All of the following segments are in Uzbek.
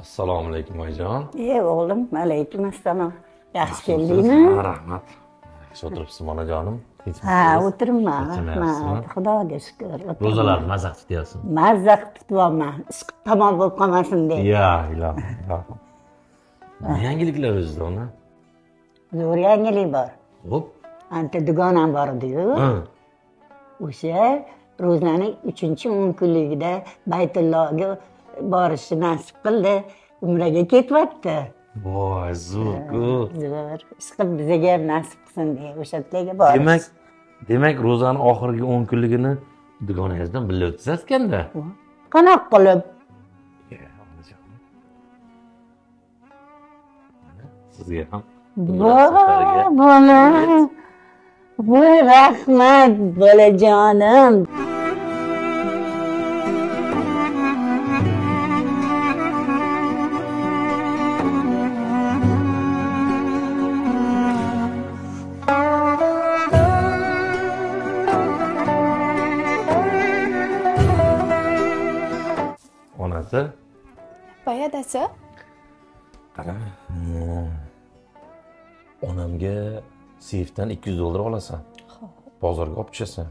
assalomu alaykum oyijon e o'g'lim. Alaykum assalom. Yaxshi ha keldingmi? Rahmat. Yaxshi o'tiribsizmi onajonim ha o'tiribman. Rahmat. Xudoga shukur ro'zalarni qilib tutyapsizmi? Qilib tutyapman. Ishqib tamom bo'lib qolmasin deb ya ilohim yangiliklar o'zida ona? Zo'r yangilik bor. Ho'p anta dugonam bor ediyu Ha. o'sha ro'zani uchinchi o'n kunligida baytullohga borishni nasib qildi. Umraga ketyapti. Voy zo'r-ku. zo'r. Ishqilib bizaga ham nasib qilsin deb o'sha yerlarga bor demak demak ro'zani oxirgi o'n kunligini dugonangiz bilan birga o'tkazasiz ekanda qanaqa qilib sizga ham bola voy rahmat bolajonim onasi voy adasi qara onamga seyfdan ikki yuz dollar olasan. Bozorga olib tushasan.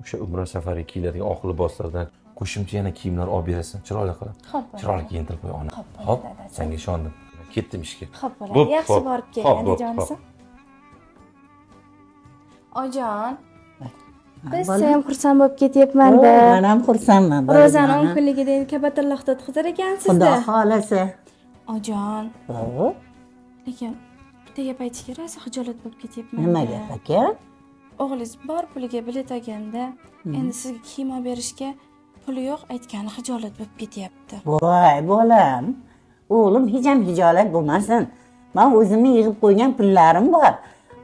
O'sha umra safariga kiyiladigan oq liboslardan qo'shimcha yana kiyimlar olib berasan. Chiroyli qilib Xo'p, chiroyli kiyintirib qo'y ona. Xo'p, hop senga ishondim. Ketdim ishga. Ho'p bo'ladi yaxshi xo'p, borib xo'p, bo'p, onajonisi oyijon biz ham xursand bo'lib ketyapmanda. Man ham xursandman ro'zani o'n kunligida endi kabatillohda o'tkazar xudo ekansizda xohlasa oyijon lekin bitta gap aytish kerak rosa xijolat bo'lib ketyapman nima gap aka? O'g'lingiz bor puliga bilet olganda endi sizga kiyim olib berishga puli yo'q aytgani xijolat bo'lib ketyapti. Voy bolam. O'g'lim hech ham hijolat bo'lmasin. Man o'zimni yig'ib qo'ygan pullarim bor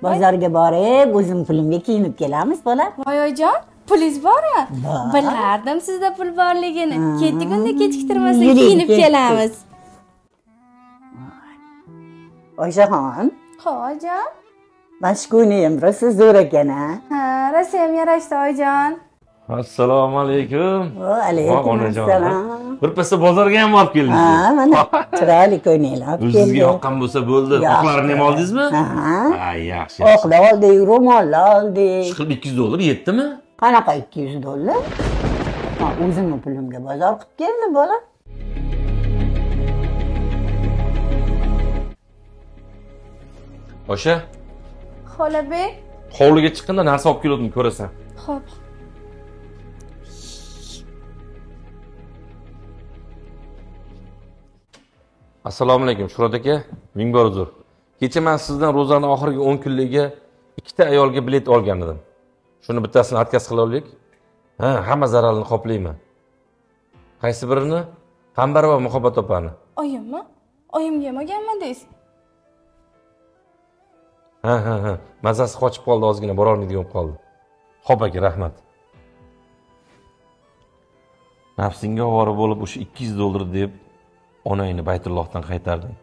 bozorga borib o'zim pulimga kiyinib kelamiz bola voy oyijon pulingiz bormi Bor. bilardim sizda pul borligini. Ketdik unda kechiktirmasdan kiyinib kelamiz. Oyshaxon. Ho oyijon mashkuniyam rosa zo'r ekan a ha rosa ham yarashdi oyijon assalomu alaykum. O alaykum assalom birpasda bozorga ham olib ha keldingiz mana. Chiroyli ko'ylaklar olib o'zingizga keldi. yoqqan bo'lsa bo'ldi. Oqlarini ham oldingizmi? Ha. Ha yaxshi oqlar oldik ro'mollar oldik. Qilib ikki yuz dollar yetdimi qanaqa ikki yuz dollar? Ha, o'zimni pulimga bozor qilib keldim bola. O'sha. Xolabek hovliga chiqqanda narsa olib keluvdim ko'rasan? Ho'p assalomu alaykum shuhrat aka ming bor uzr. Kecha man sizdan ro'zani oxirgi o'n kunligiga ikkita ayolga bilet olgan edim. Shuni bittasini отказ qila olaylik ha hamma zararni qoplayman. Qaysi birini? Qambar va muhabbat opani. Oyimmi? Oyimga ham olganman deysiz. Ha ha ha. Mazasi qochib qoldi ozgina borolmaydigan bo'lib qoldi. Ho'p aka rahmat. Nafsingga ovora bo'lib o'sha ikki yuz dollar deb onangni baytullohdan qaytarding.